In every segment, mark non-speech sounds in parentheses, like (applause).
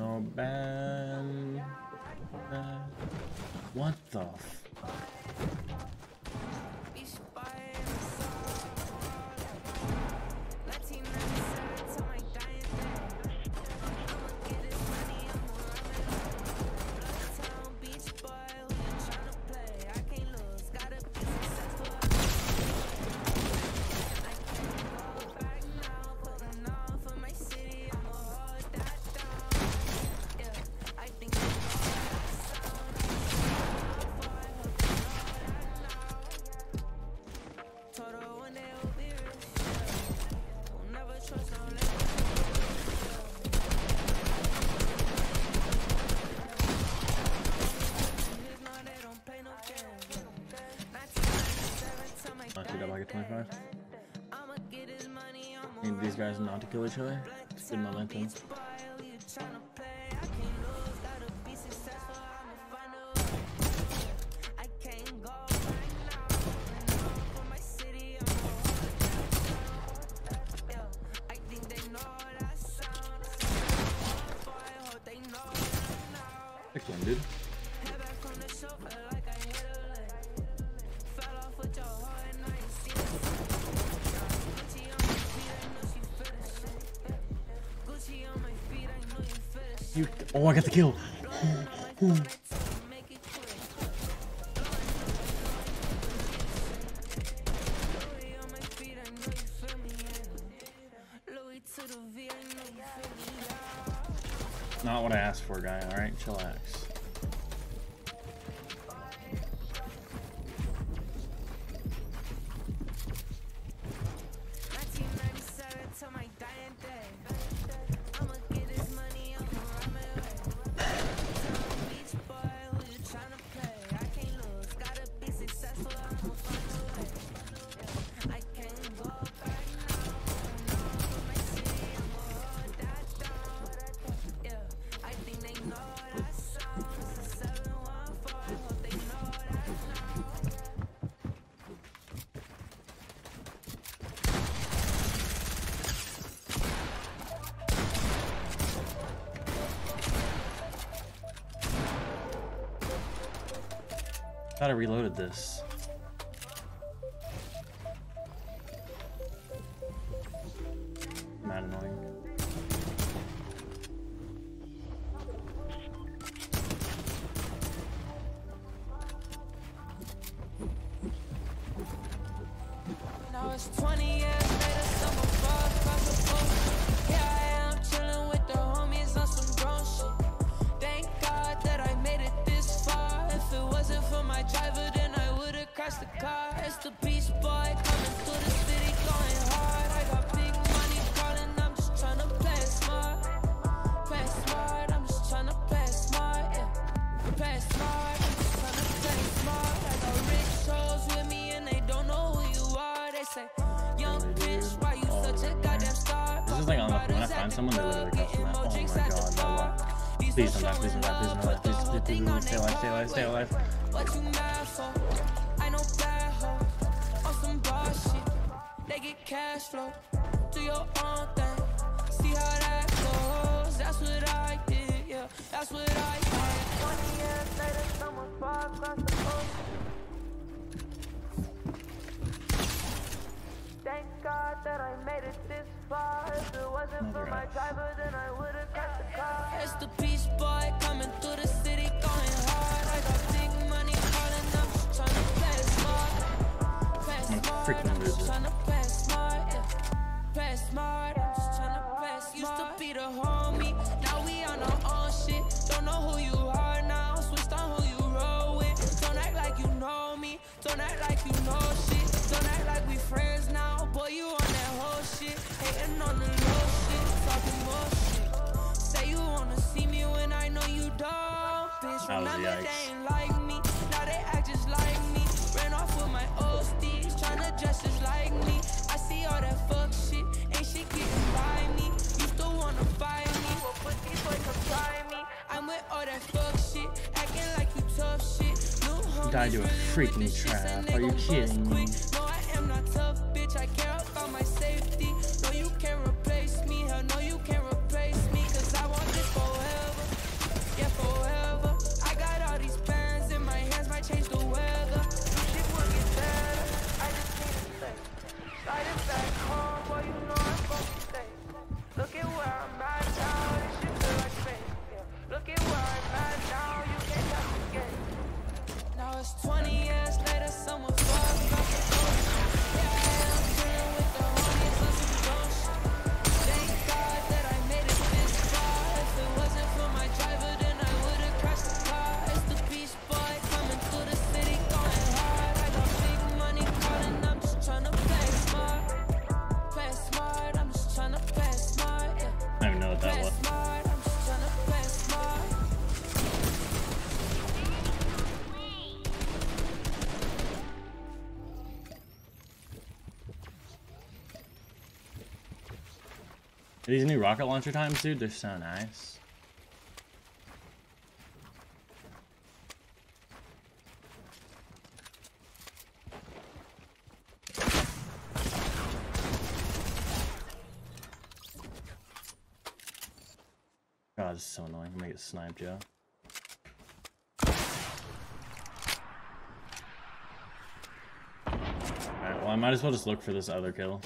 No ban. What the? Need these guys not to kill each other. It's good momentum. Again, dude. You, oh, I got the kill. Not what I asked for, guy. All right, chillax. Thought I reloaded this. Mad annoying. Now it's 20 years someone, they literally catch them. Oh my god, my luck. Please don't die, please don't die, please don't die, please, please, please, please, stay alive, stay alive, stay alive. Get cash flow, do your own thing. See how that goes. That's what I did, yeah. That's what I did. 20 years later, someone far across the ocean. Thank God that I made it this far. If it wasn't for my driver, then I would've got the car. It's the beach boy coming through the city, going hard. I got big money calling, I'm just tryna play smart. Play smart, That was yikes. they ain't like me, now they act just like me. Ran off with my old steeds, tryna dress just like me. I see all that fuck shit, ain't shit getting by me. Used to wanna fight me, well, pussy boy come try me. I'm with all that fuck shit, acting like you tough shit. Died to a freaking trap. Are you kidding me? These new rocket launcher times, dude, they're so nice. God, this is so annoying. I'm gonna get sniped, Joe. Alright, well, I might as well just look for this other kill.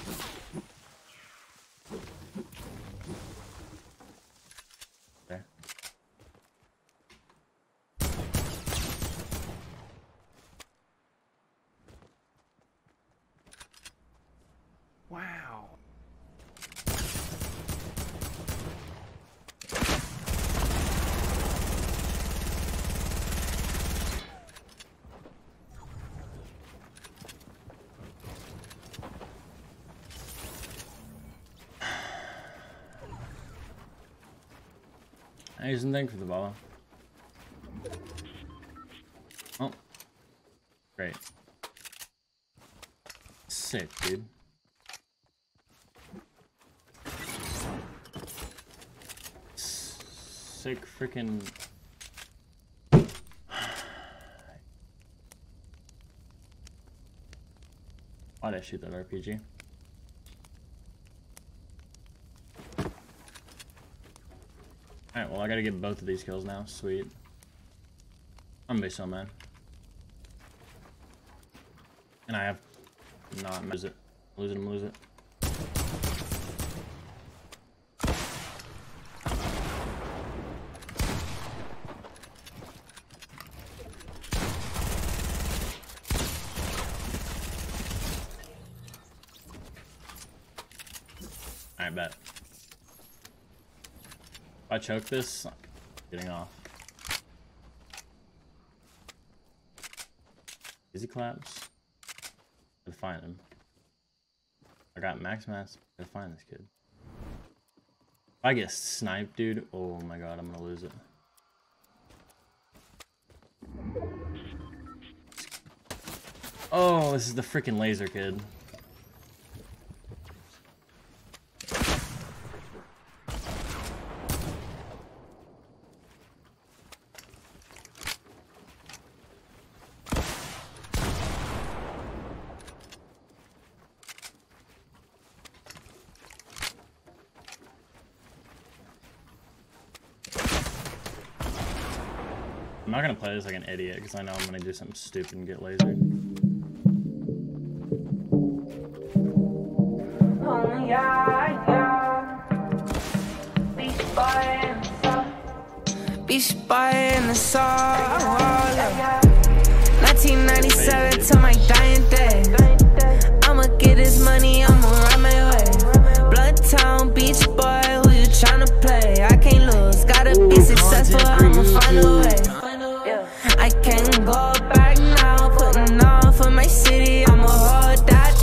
Hey, thank for the ball. Oh. Great. Sick, dude. Sick freaking. (sighs) Why'd I shoot that RPG? Alright, well I gotta get both of these kills now. Sweet. I'm gonna be so mad. And I have not lose it. Lose it, lose it. Bet. I choke this, I'm getting off. Easy claps. Gotta find him. I got max mats. Gotta find this kid. If I get sniped, dude, oh my god, I'm gonna lose it. Oh, this is the freaking laser kid. not gonna play this like an idiot because I know I'm gonna do something stupid and get lazy. Oh, Be spying the sun. Be spying the sun. 1997 to